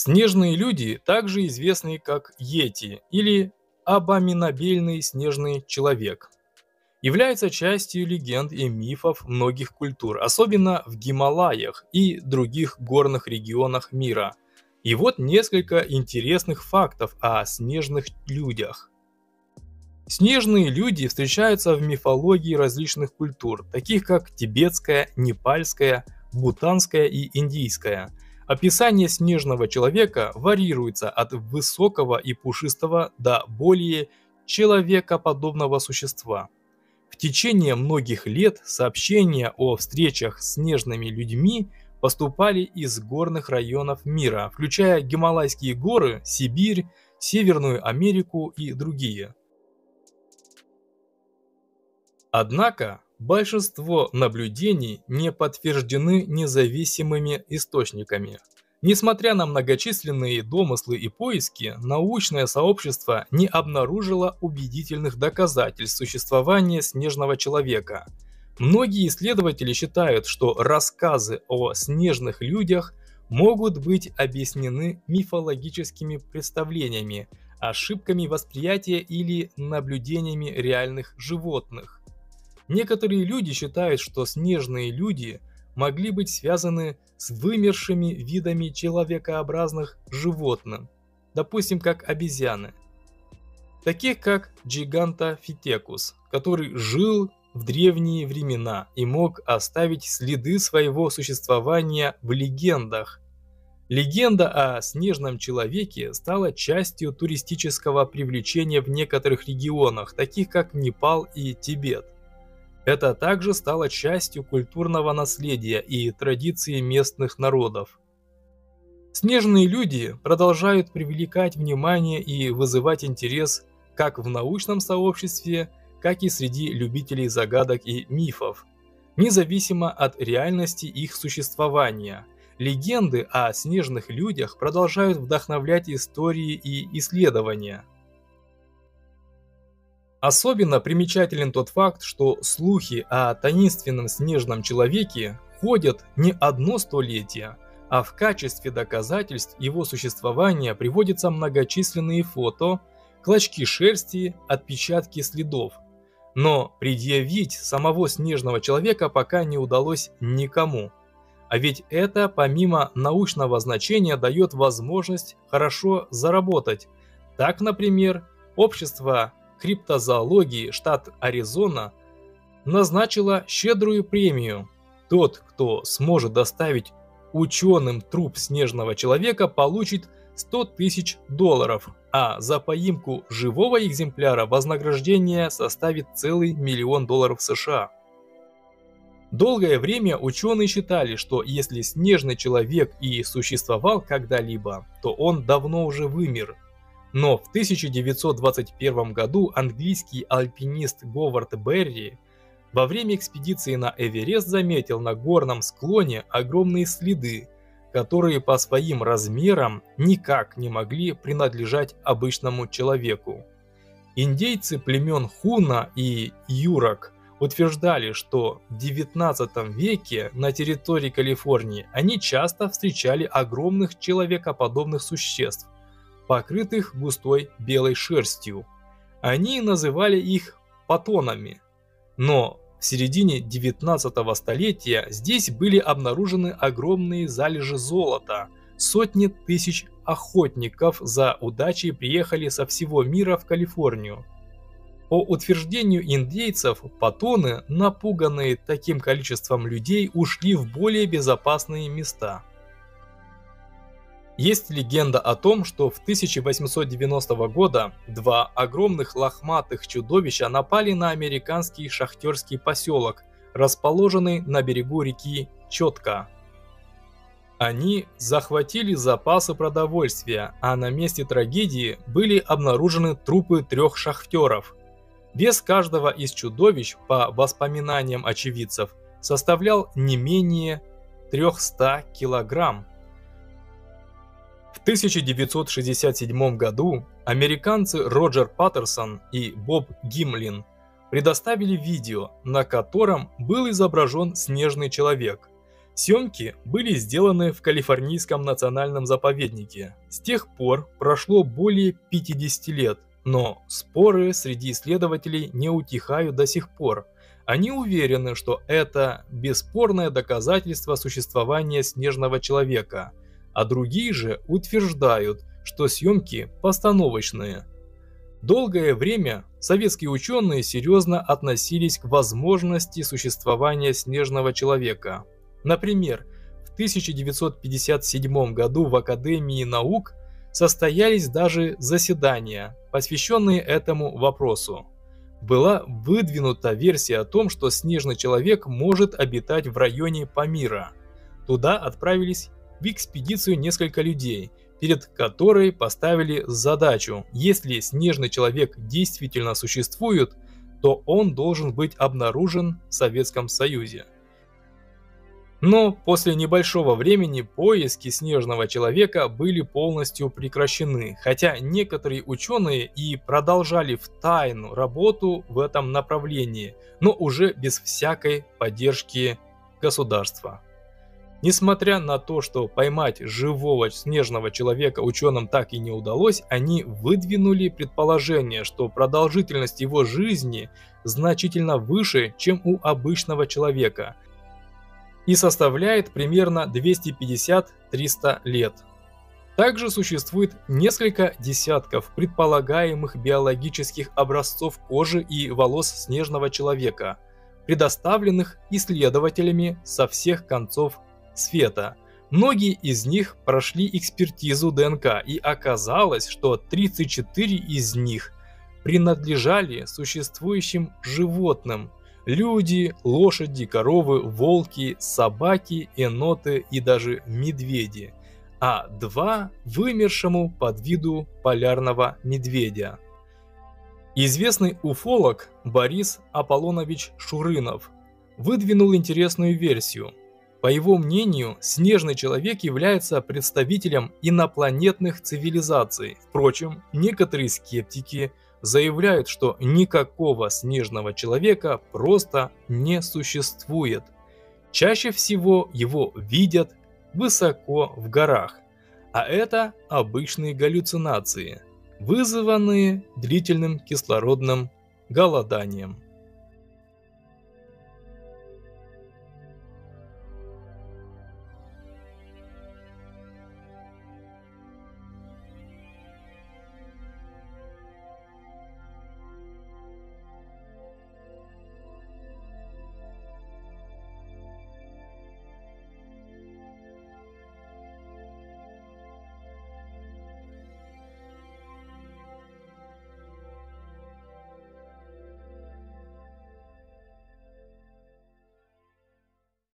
Снежные люди также известны как Йети или абоминабельный снежный человек. Являются частью легенд и мифов многих культур, особенно в Гималаях и других горных регионах мира. И вот несколько интересных фактов о снежных людях. Снежные люди встречаются в мифологии различных культур, таких как тибетская, непальская, бутанская и индийская – Описание снежного человека варьируется от высокого и пушистого до более человекоподобного существа. В течение многих лет сообщения о встречах с снежными людьми поступали из горных районов мира, включая Гималайские горы, Сибирь, Северную Америку и другие. Однако Большинство наблюдений не подтверждены независимыми источниками. Несмотря на многочисленные домыслы и поиски, научное сообщество не обнаружило убедительных доказательств существования снежного человека. Многие исследователи считают, что рассказы о снежных людях могут быть объяснены мифологическими представлениями, ошибками восприятия или наблюдениями реальных животных. Некоторые люди считают, что снежные люди могли быть связаны с вымершими видами человекообразных животных, допустим, как обезьяны, таких как Гигантофитекус, который жил в древние времена и мог оставить следы своего существования в легендах. Легенда о снежном человеке стала частью туристического привлечения в некоторых регионах, таких как Непал и Тибет. Это также стало частью культурного наследия и традиций местных народов. Снежные люди продолжают привлекать внимание и вызывать интерес как в научном сообществе, как и среди любителей загадок и мифов, независимо от реальности их существования. Легенды о снежных людях продолжают вдохновлять истории и исследования – Особенно примечателен тот факт, что слухи о таинственном снежном человеке ходят не одно столетие, а в качестве доказательств его существования приводятся многочисленные фото, клочки шерсти, отпечатки следов. Но предъявить самого снежного человека пока не удалось никому. А ведь это помимо научного значения дает возможность хорошо заработать. Так, например, общество криптозоологии штат Аризона назначила щедрую премию. Тот, кто сможет доставить ученым труп снежного человека, получит 100 тысяч долларов, а за поимку живого экземпляра вознаграждение составит целый миллион долларов США. Долгое время ученые считали, что если снежный человек и существовал когда-либо, то он давно уже вымер – но в 1921 году английский альпинист Говард Берри во время экспедиции на Эверест заметил на горном склоне огромные следы, которые по своим размерам никак не могли принадлежать обычному человеку. Индейцы племен Хуна и Юрок утверждали, что в 19 веке на территории Калифорнии они часто встречали огромных человекоподобных существ, покрытых густой белой шерстью. Они называли их патонами. Но в середине 19 столетия здесь были обнаружены огромные залежи золота. Сотни тысяч охотников за удачей приехали со всего мира в Калифорнию. По утверждению индейцев, патоны, напуганные таким количеством людей, ушли в более безопасные места – есть легенда о том, что в 1890 года два огромных лохматых чудовища напали на американский шахтерский поселок, расположенный на берегу реки Четко. Они захватили запасы продовольствия, а на месте трагедии были обнаружены трупы трех шахтеров. Вес каждого из чудовищ, по воспоминаниям очевидцев, составлял не менее 300 килограмм. В 1967 году американцы Роджер Паттерсон и Боб Гимлин предоставили видео, на котором был изображен снежный человек. Съемки были сделаны в Калифорнийском национальном заповеднике. С тех пор прошло более 50 лет, но споры среди исследователей не утихают до сих пор. Они уверены, что это бесспорное доказательство существования снежного человека, а другие же утверждают, что съемки постановочные. Долгое время советские ученые серьезно относились к возможности существования снежного человека. Например, в 1957 году в Академии наук состоялись даже заседания, посвященные этому вопросу. Была выдвинута версия о том, что снежный человек может обитать в районе Памира. Туда отправились в экспедицию несколько людей, перед которой поставили задачу, если снежный человек действительно существует, то он должен быть обнаружен в Советском Союзе. Но после небольшого времени поиски снежного человека были полностью прекращены, хотя некоторые ученые и продолжали в тайну работу в этом направлении, но уже без всякой поддержки государства. Несмотря на то, что поймать живого снежного человека ученым так и не удалось, они выдвинули предположение, что продолжительность его жизни значительно выше, чем у обычного человека – и составляет примерно 250-300 лет. Также существует несколько десятков предполагаемых биологических образцов кожи и волос снежного человека, предоставленных исследователями со всех концов света. Многие из них прошли экспертизу ДНК и оказалось, что 34 из них принадлежали существующим животным, Люди, лошади, коровы, волки, собаки, еноты и даже медведи, а два вымершему под виду полярного медведя. Известный уфолог Борис Аполлонович Шурынов выдвинул интересную версию. По его мнению, снежный человек является представителем инопланетных цивилизаций. Впрочем, некоторые скептики – заявляют, что никакого снежного человека просто не существует. Чаще всего его видят высоко в горах, а это обычные галлюцинации, вызванные длительным кислородным голоданием.